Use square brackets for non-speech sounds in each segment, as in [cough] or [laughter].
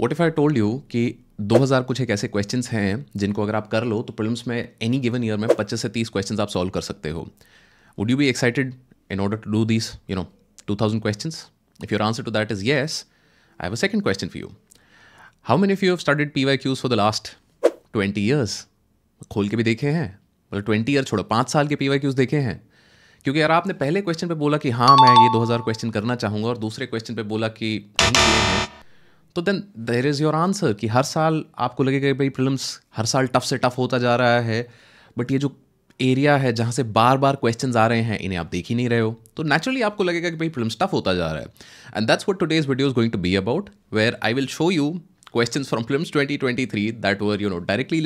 What if I told you कि 2000 कुछ एक ऐसे क्वेश्चन हैं जिनको अगर आप कर लो तो प्रिलिम्स में एनी गिवन ईयर में 25 से 30 क्वेश्चन आप सॉल्व कर सकते हो। Would you be excited in order to do this you know 2000 questions if your answer to that is yes I have a second question for you how many of you have started P Y Qs for the last twenty years खोल के भी देखे हैं। मतलब twenty year छोड़ो, पाँच साल के पी वाई क्यूज देखे हैं। क्योंकि अगर आपने पहले क्वेश्चन पे बोला कि हाँ मैं ये 2000 क्वेश्चन करना चाहूँगा और दूसरे क्वेश्चन पे बोला कि नहीं किए हैं। तो then there is your answer कि हर साल आपको लगेगा भाई प्रिलिम्स हर साल टफ से टफ होता जा रहा है बट ये जो एरिया है जहाँ से बार बार क्वेश्चन आ रहे हैं, इन्हें आप देख ही नहीं रहे हो। तो नेचुरली आपको लगेगा कि भाई प्रिलिम्स टफ होता जा रहा है। And that's what today's video is going to be about where I will show you questions from prelims 2023 you know directly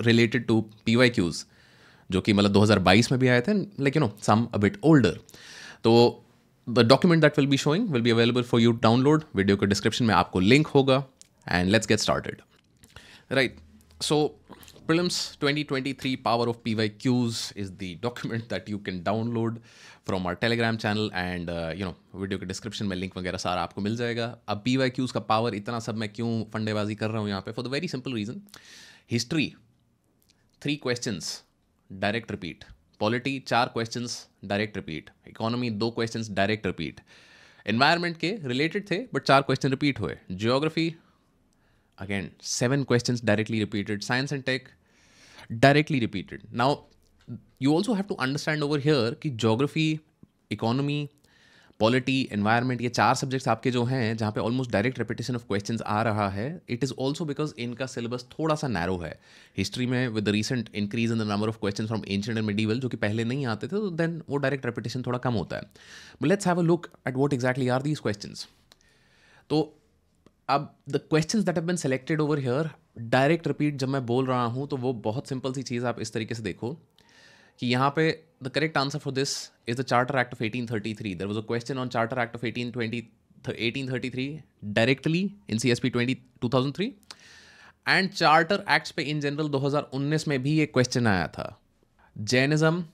related to P Y Qs जो कि मतलब 2022 में भी आए थे like you know some a bit older तो the document that will be showing will be available for you download video के description में आपको लिंक होगा. And let's get started right so prelims 2023 power of pyqs is the document that you can download from our telegram channel and uh, you know video के description में link वगैरह सारा आपको मिल जाएगा. अब पी वाई क्यूज़ का power इतना सब मैं क्यों फंडेबाजी कर रहा हूँ यहाँ पे? For the very simple reason history three questions direct repeat polity, चार क्वेश्चन डायरेक्ट रिपीट इकोनॉमी दो क्वेश्चन डायरेक्ट रिपीट इन्वायरमेंट के रिलेटेड थे बट चार क्वेश्चन रिपीट हुए. Geography again seven question directly repeated science and tech directly repeated now you also have to understand over here कि geography economy polity environment ये चार subjects आपके जो हैं, जहाँ पे almost direct repetition of questions आ रहा है इट इज़ ऑल्सो बिकॉज़ इनका सिलेबस थोड़ा सा नैरो है। हिस्ट्री में with recent increase in the number of question from ancient and medieval जो कि पहले नहीं आते थे तो देन वो डायरेक्ट रिपीटेशन थोड़ा कम होता है। But let's have a look at what exactly are these question तो अब the question that have been selected over here direct repeat जब मैं बोल रहा हूँ तो वो बहुत सिंपल सी चीज़ आप इस तरीके से देखो। कि यहाँ पे the correct answer for this is the charter act of 1833 there was a question on charter act of 1820 1833 directly in C S P twenty two thousand three and charter acts पे in general 2019 में भी एक question आया था. Jainism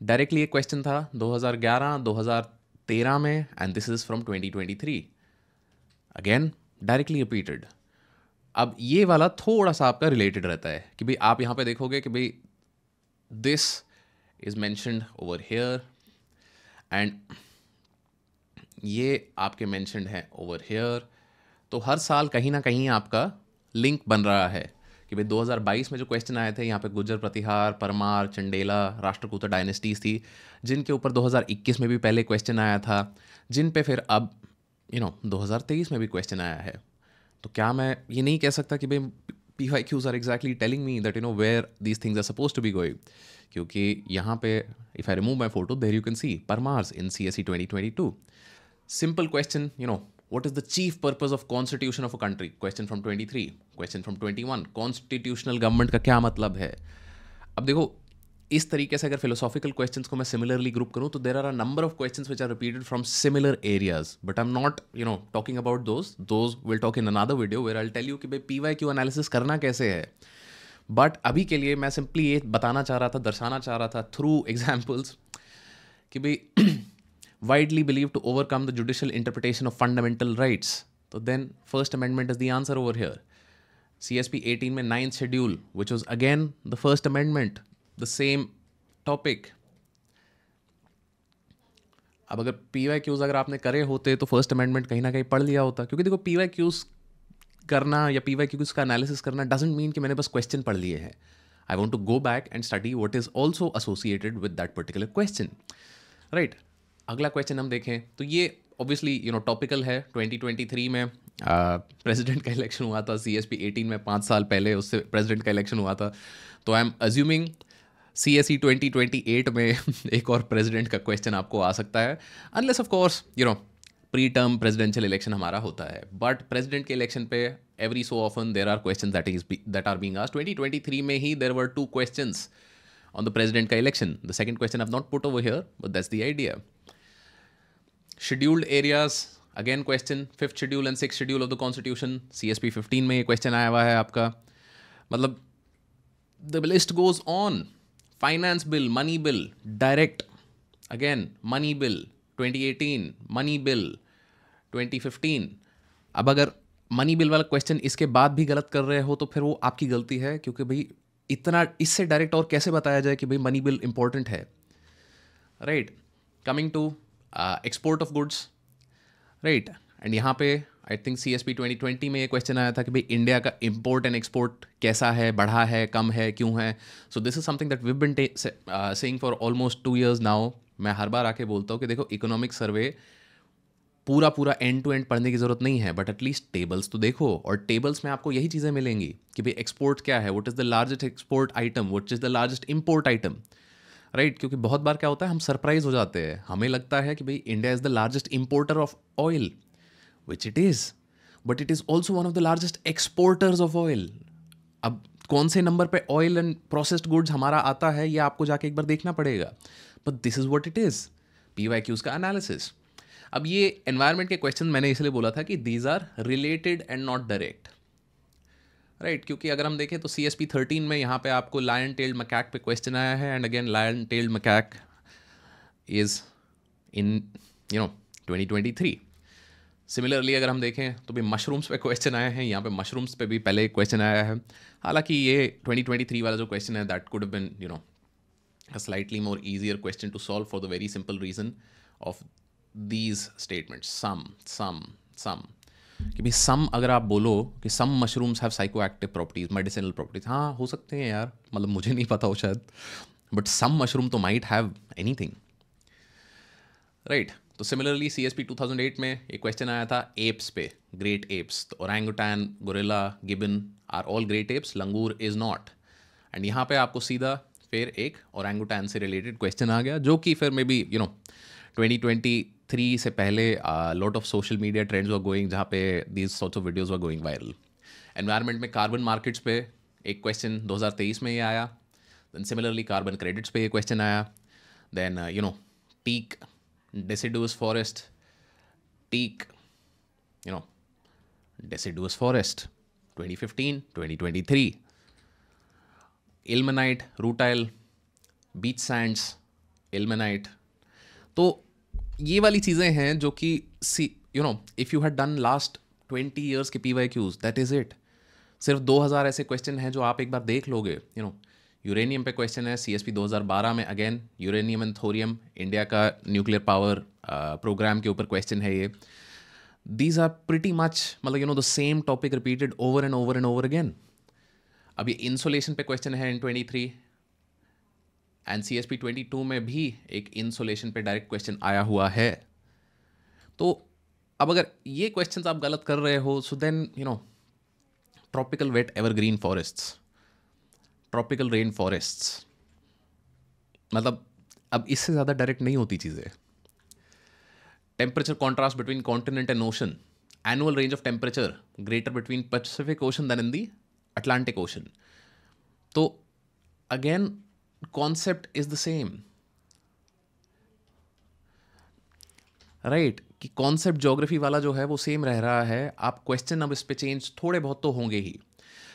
directly एक question था 2011 2013 में and this is from 2023 again directly repeated अब ये वाला थोड़ा सा आपका रिलेटेड रहता है कि भाई आप यहाँ पे देखोगे कि भाई this is mentioned over here and ये आपके मैंशनड हैं ओवर हेयर तो हर साल कहीं ना कहीं आपका लिंक बन रहा है कि भाई 2022 में जो क्वेश्चन आए थे यहाँ पे गुजर प्रतिहार परमार चंडेला राष्ट्रकूत डायनेस्टीज थी जिनके ऊपर 2021 में भी पहले क्वेश्चन आया था जिन पे फिर अब यू you नो know, 2023 में भी क्वेश्चन आया है। तो क्या मैं ये नहीं कह सकता कि भाई P Y Qs are exactly telling me that you know where these things are suppose to be going क्योंकि यहाँ पे if I remove my photo there you can see Parmars in C S C twenty twenty two simple question you know what is the chief purpose of constitution of question country? Question from 23 question from 21 constitutional government का क्या मतलब है? अब देखो इस तरीके से अगर फिलोसॉफिकल क्वेश्चंस को मैं सिमिलरली ग्रुप करूँ तो there are a number of questions which are repeated from similar areas but I am not you know talking about those those will talk in another video where I tell you कि भाई P Y Q analysis करना कैसे है. But अभी के लिए मैं simply ये बताना चाह रहा था, दर्शाना चाह रहा था थ्रू एग्जाम्पल्स [laughs] कि भाई widely believe to overcome the judicial interpretation of fundamental rights तो then first amendment is the answer over here C S P eighteen में ninth schedule which was again the first amendment the same topic अब अगर P Y Qs अगर आपने करे होते तो first amendment कहीं ना कहीं पढ़ लिया होता क्योंकि देखो पी वाई क्यूज़ करना या पी वाई क्यूज़ का एनालिसिस करना डजेंट मीन कि मैंने बस क्वेश्चन पढ़ लिए हैं। I want to go back and study what is also associated with that particular question right अगला क्वेश्चन हम देखें। तो ये ऑब्वियसली यू नो टॉपिकल है। 2023 में प्रेसिडेंट uh, का इलेक्शन हुआ था। सी एस पी एटीन में पाँच साल पहले उससे प्रेसिडेंट का इलेक्शन हुआ था। तो I am assuming C S E twenty twenty eight में [laughs] एक और प्रेसिडेंट का क्वेश्चन आपको आ सकता है। Unless of course you know pre term presidential election हमारा होता है। बट प्रेजिडेंट के इलेक्शन पे every so often there are question that is that are being आज ट्वेंटी ट्वेंटी थ्री में ही there were two question on the president का election the second question have not put over here but that's the idea scheduled areas again question fifth schedule and six schedule of the constitution C S P fifteen में ये question आया हुआ है आपका। मतलब the list goes on finance bill money bill direct again money bill 2018 money bill 2015 अब अगर money bill वाला क्वेश्चन इसके बाद भी गलत कर रहे हो तो फिर वो आपकी गलती है, क्योंकि भाई इतना, इससे डायरेक्ट और कैसे बताया जाए कि भाई मनी बिल इंपॉर्टेंट है? Right coming to export of goods right and यहाँ पे I think C S P twenty twenty में ये क्वेश्चन आया था कि भाई इंडिया का इम्पोर्ट एंड एक्सपोर्ट कैसा है, बढ़ा है, कम है, क्यों है? So this is something that we been saying for almost two years now मैं हर बार आके बोलता हूँ कि देखो इकोनॉमिक सर्वे पूरा पूरा एंड टू एंड पढ़ने की ज़रूरत नहीं है बट एटलीस्ट टेबल्स तो देखो और टेबल्स में आपको यही चीज़ें मिलेंगी कि भाई एक्सपोर्ट क्या है? What is the largest export item what is the largest import item right क्योंकि बहुत बार क्या होता है, हम सरप्राइज़ हो जाते हैं। हमें लगता है कि भाई India is the largest importer of oil which it is but it is also one of the largest exporters of oil अब कौन से नंबर पे ऑयल एंड प्रोसेस्ड गुड्स हमारा आता है, ये आपको जाके एक बार देखना पड़ेगा। But this is what it is P Y Qs का एनालिसिस अब ये एनवायरमेंट के क्वेश्चन मैंने इसलिए बोला था कि these are related and not direct right क्योंकि अगर हम देखें तो सी एस पी थर्टीन में यहाँ पे आपको लायन टेल्ड मकैक पे क्वेश्चन आया है and again lion tailed macaque is in you know twenty twenty three similarly अगर हम देखें तो भी मशरूम्स पे क्वेश्चन आए हैं। यहाँ पे मशरूम्स पे भी पहले क्वेश्चन आया है। हालाँकि ये ट्वेंटी ट्वेंटी थ्री वाला जो क्वेश्चन है that could been you know a slightly more easier question to solve for the very simple reason of these statements. Some some some. कि भाई सम अगर आप बोलो कि some mushrooms have psychoactive properties medicinal properties हाँ हो सकते हैं यार। मतलब मुझे नहीं पता हो शायद। बट सम मशरूम तो might have any thing right तो similarly C S P two thousand eight में एक क्वेश्चन आया था एप्स पे ग्रेट एप्स तो orangutan gorilla gibbon are all great apes langur is not and यहाँ पे आपको सीधा फिर एक ओरेंगुटैन से रिलेटेड क्वेश्चन आ गया, जो कि फिर maybe you know twenty twenty three से पहले lot of social media trends were going जहाँ पे these sorts of videos were going viral environment में कार्बन मार्केट्स पे एक क्वेश्चन 2023 में ये आया. देन सिमिलरली कार्बन क्रेडिट्स पे ये क्वेश्चन आया. Then you know teak deciduous forest teak you know deciduous forest 2015 2023 twenty rutile beach sands ilmenite तो ये वाली चीज़ें हैं जो कि see you know if you had done last twenty years के P Y Qs that is it सिर्फ़ दो हज़ार ऐसे क्वेश्चन हैं जो आप एक बार देख लोगे यू नो यूरेनियम पे क्वेश्चन है सी एस पी दो हज़ार बारह में again uranium and thorium India का न्यूक्लियर पावर प्रोग्राम के ऊपर क्वेश्चन है ये। दीज आर प्रिटी मच मतलब you know the same topic repeated over and over and over again अब ये इंसोलेशन पे क्वेश्चन है in twenty three and C S P twenty two में भी एक इंसोलेशन पे डायरेक्ट क्वेश्चन आया हुआ है। तो अब अगर ये क्वेश्चन आप गलत कर रहे हो so then you know tropical wet evergreen forests tropical rain forests मतलब अब इससे ज़्यादा डायरेक्ट नहीं होती चीज़ें। Temperature contrast between continent and ocean annual range of temperature greater between Pacific ocean than in the Atlantic ocean तो again concept is the same right कि concept geography वाला जो है, वो सेम रह रहा है। आप क्वेश्चन अब इस पे चेंज थोड़े बहुत तो होंगे ही।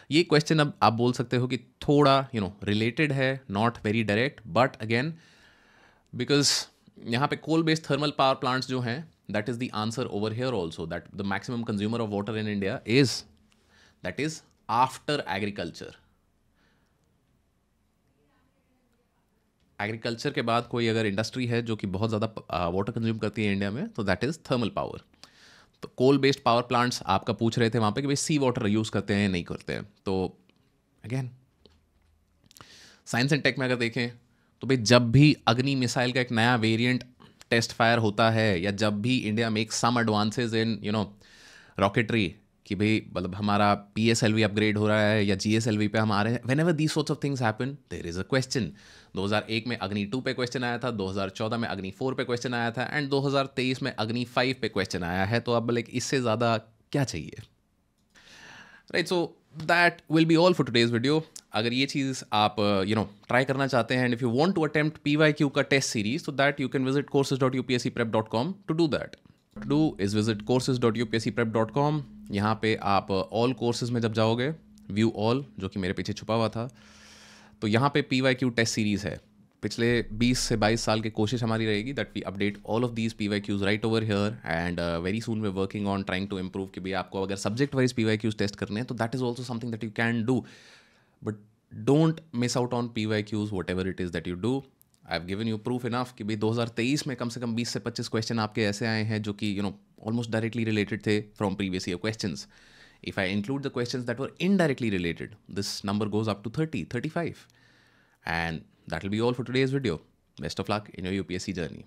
ये क्वेश्चन अब आप बोल सकते हो कि थोड़ा यू नो रिलेटेड है not very direct but again because यहाँ पे coal based thermal power plants जो हैं that is the answer over here also that the maximum consumer of water in India is that is after agriculture agriculture के बाद कोई अगर industry है जो कि बहुत ज़्यादा वाटर कंज्यूम करती है इंडिया में तो दैट इज़ थर्मल पावर तो कोल बेस्ड पावर प्लांट्स आपका पूछ रहे थे वहाँ पे कि भाई सी वाटर यूज़ करते हैं नहीं करते हैं? तो अगेन साइंस एंड टेक में अगर देखें तो भाई जब भी अग्नि मिसाइल का एक नया वेरिएंट टेस्ट फायर होता है या जब भी India make some advances in you know rocketry कि भाई मतलब हमारा P S L V upgrade हो रहा है या जी एस एल वी पे हम आ रहे हैं। Whenever the sorts of things happen there is a question 2001 में अग्नि टू पे क्वेश्चन आया था 2014 में अग्नि फोर पे क्वेश्चन आया था एंड 2023 में अग्नि फाइव पे क्वेश्चन आया है। तो अब लाइक इससे ज़्यादा क्या चाहिए? Right so that will be all for today's video अगर ये चीज़ आप यू नो ट्राई करना चाहते हैं and if you want to attempt P Y Q का टेस्ट सीरीज़ तो that you can visit courses dot U P S C prep dot com to do that to do is visit courses dot U P S C prep dot com यहाँ पे आप all courses में जब जाओगे view all जो कि मेरे पीछे छुपा हुआ था तो यहाँ पे P Y Q test series है। पिछले 20 से 22 साल की कोशिश हमारी रहेगी that we update all of these P Y Qs right over here and very soon we working on trying to improve कि भाई आपको अगर subject wise P Y Qs test करने हैं तो that is also something that you can do but don't miss out on P Y Qs whatever it is that you do I have given you proof enough कि भाई 2023 में कम से कम 20 से 25 question आपके ऐसे आए हैं जो कि you know almost directly related say from previous year questions. If i include the questions that were indirectly related this number goes up to 30 35 and that will be all for today's video. Best of luck in your upsc journey.